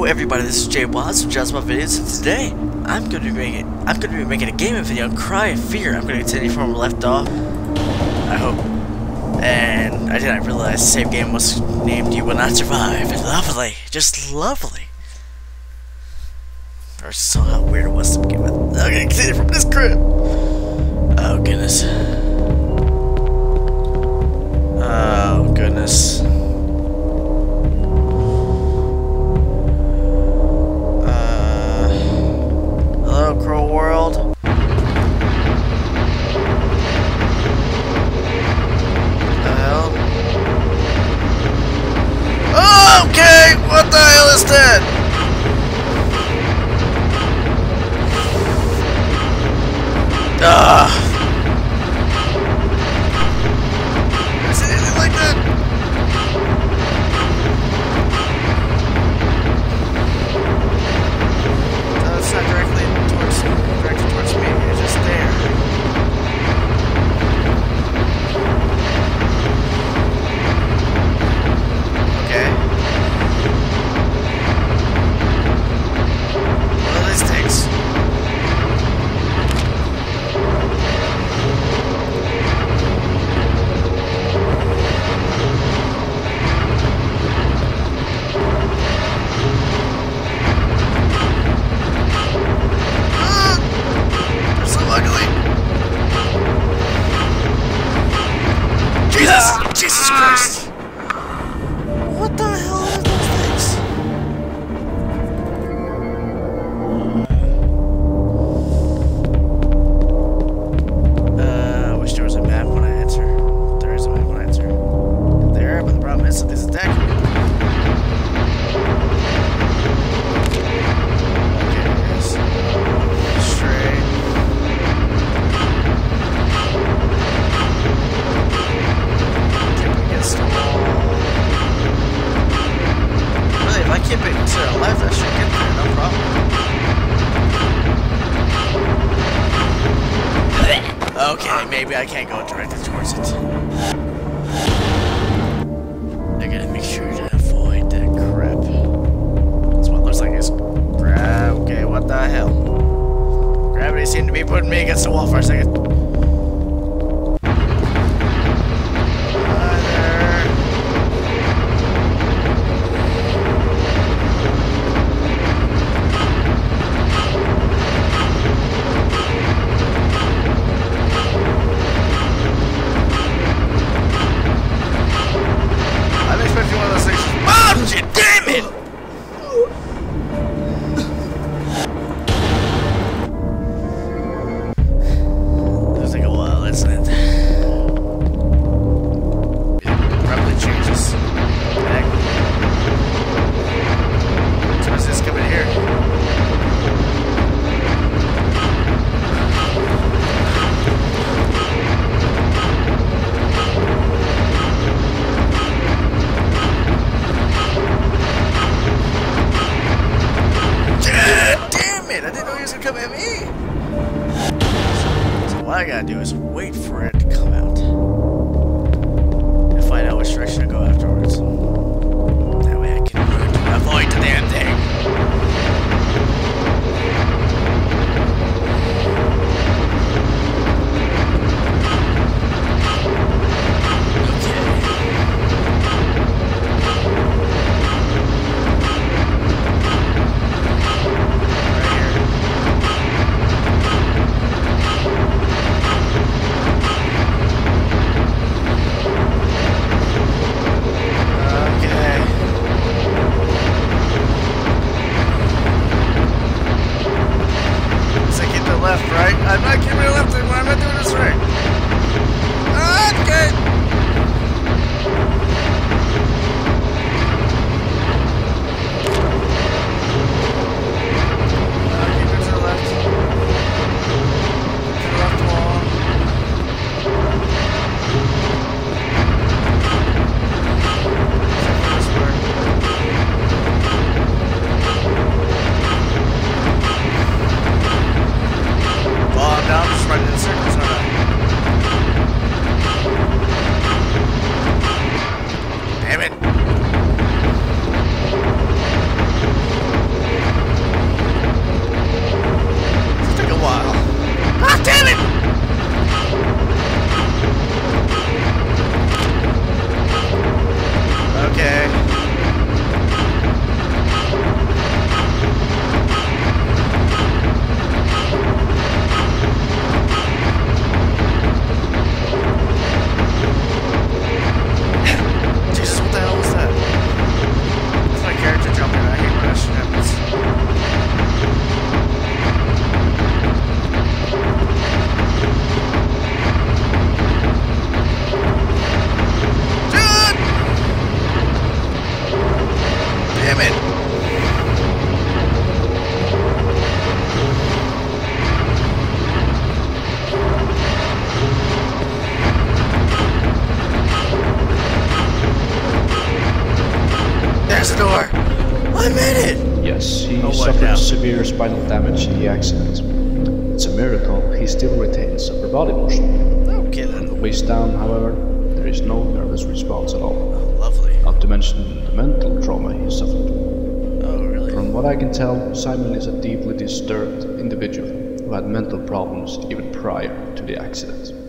Hello, everybody. This is JayWoz from My Videos, and today I'm going to be making I'm to be making a gaming video on Cry of Fear. I'm going to continue from left off. I hope. And I did not realize the save game was named "You Will Not Survive." Lovely, just lovely. Or so how weird it was to begin with. Okay, continue from this crib. Go directly towards it. I gotta make sure to avoid that crap. That's what looks like it's. Okay, what the hell? Gravity seemed to be putting me against the wall for a second. Spinal damage in the accident. It's a miracle he still retains upper body motion. Okay then. Waist down, however, there is no nervous response at all. Oh, lovely. Not to mention the mental trauma he suffered. Oh, really? From what I can tell, Simon is a deeply disturbed individual who had mental problems even prior to the accident.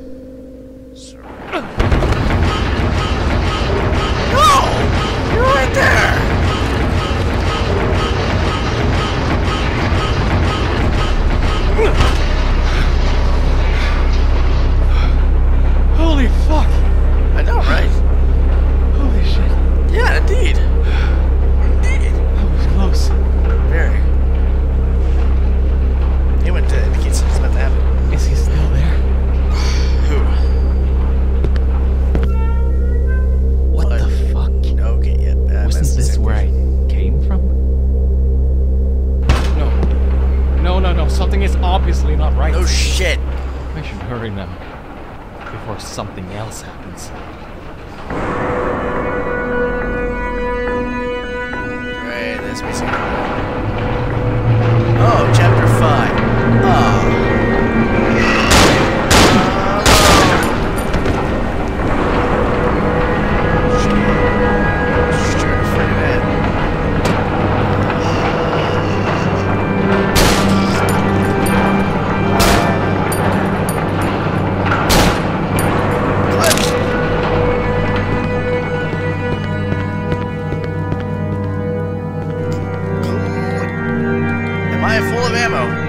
Should hurry now. Before something else happens. Oh, chapter 5. Full of ammo?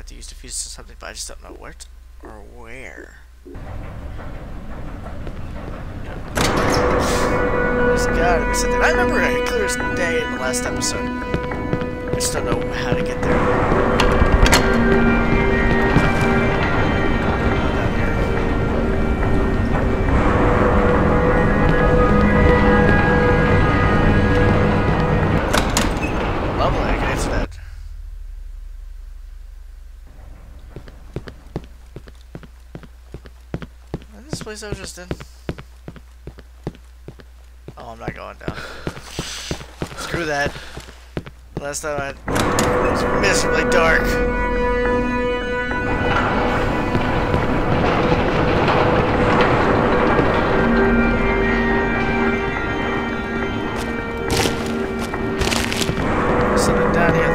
Have to use the fuses or something, but I just don't know what or where. There's gotta be something. I remember it clear as day in the last episode. I just don't know how to get there. Lovely, I can answer that. Is this place I was just in? Oh, I'm not going down. Screw that. Last time I it was miserably dark. Down here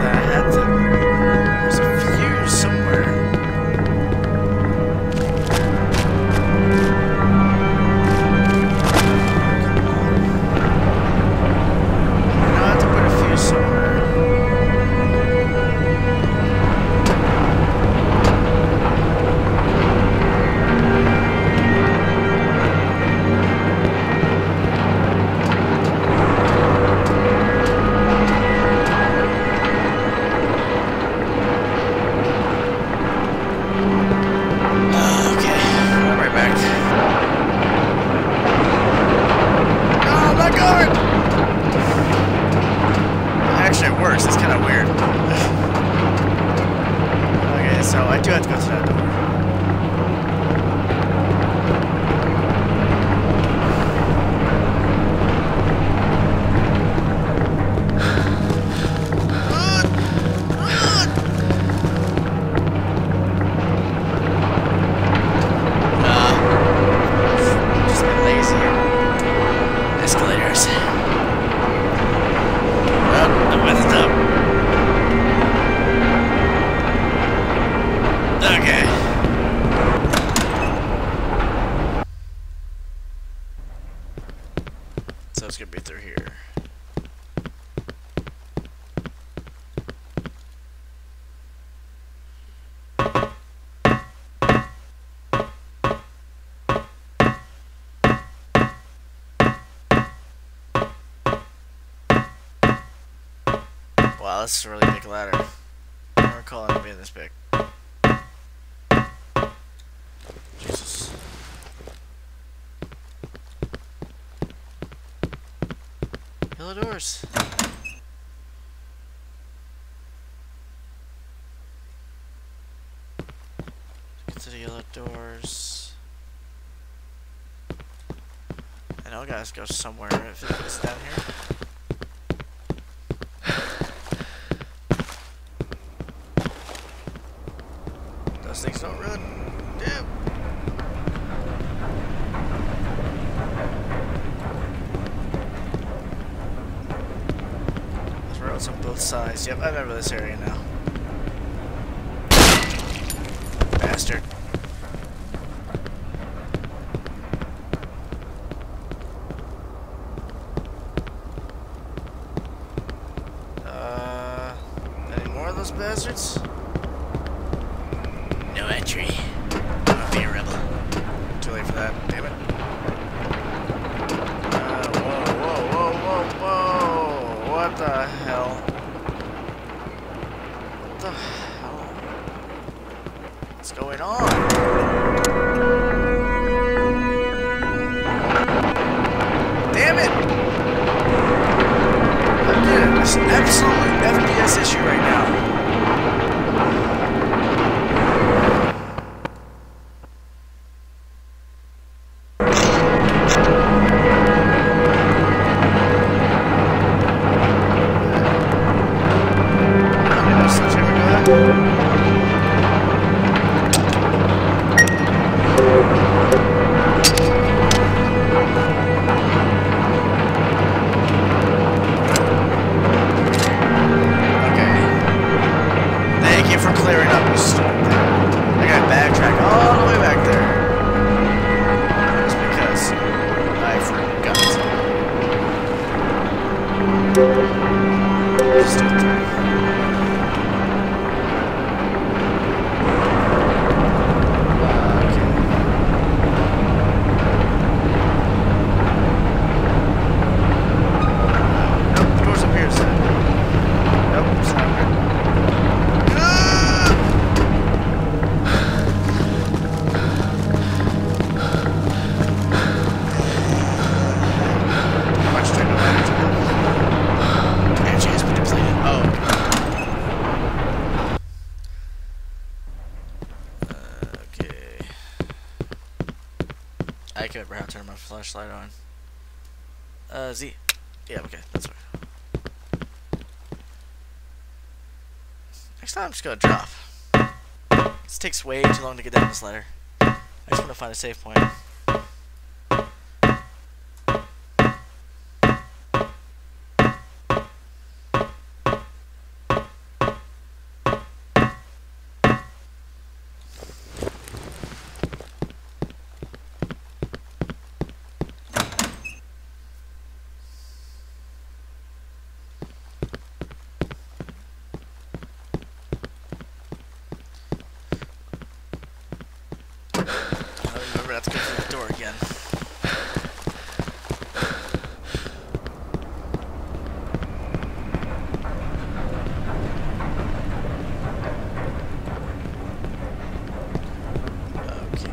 Wow, this is a really big ladder. I don't recall it being this big. Jesus. Yellow doors. Get to the yellow doors. I know guys go somewhere if it's down here. Those things don't run. Damn. There's roads on both sides. Yep, I remember this area now. Bastard. Uh, any more of those bastards? No entry. I'm a rebel. Too late for that. Damn just gonna drop. This takes way too long to get down this ladder. I just wanna find a safe point. I remember door again. Okay.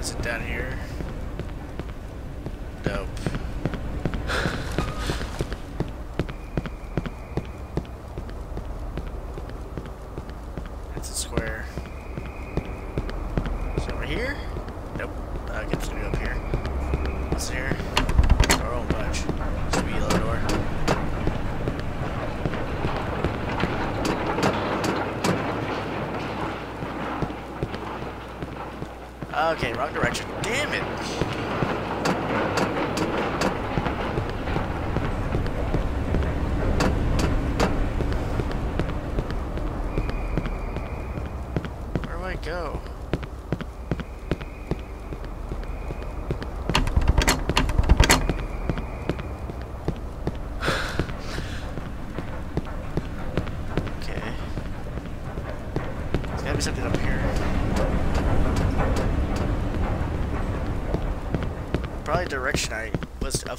Is it down here? Nope. It's a square. Is it over here? Nope. Uh, I guess it's gonna be up here. What's here? Door won't budge. Should be a yellow door. Okay, wrong direction.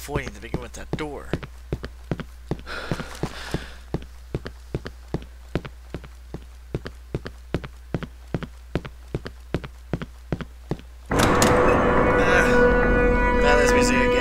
avoiding to begin with that door. ah, that is music.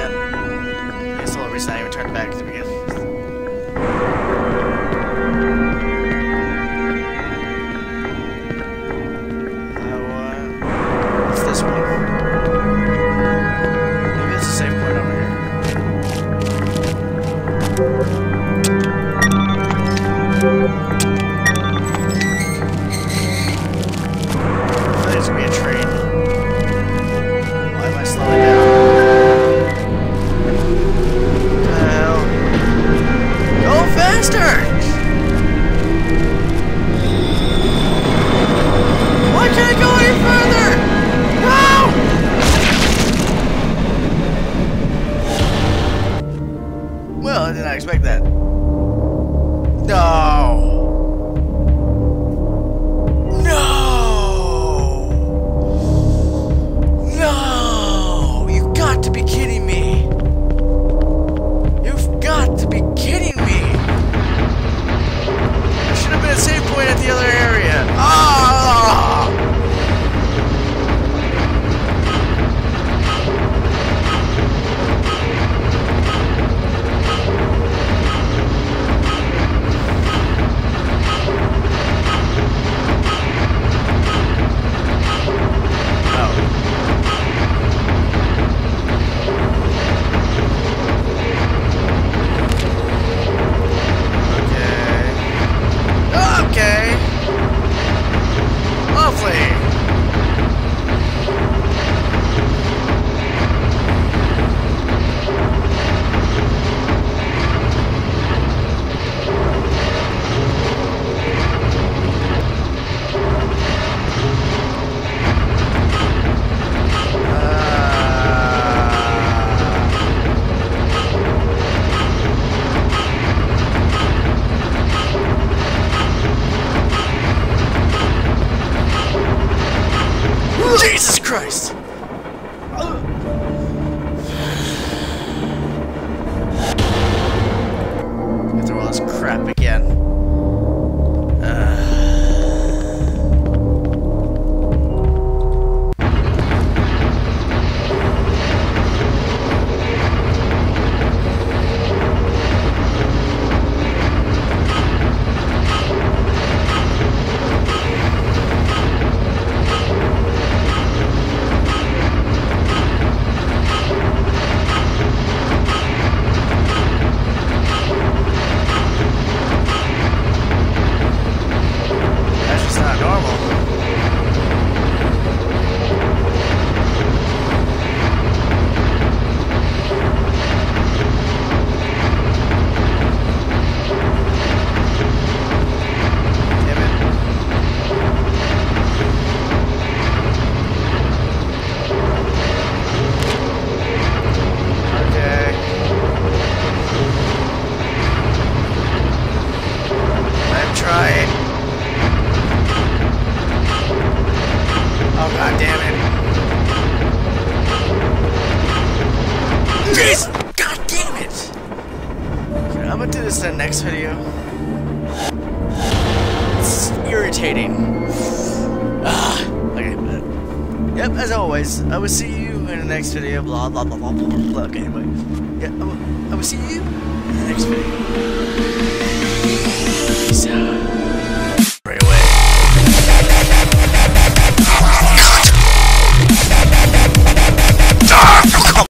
guys, I will see you in the next video. Blah blah blah blah blah. blah. Okay, anyway, yeah, I will, I will see you in the next video.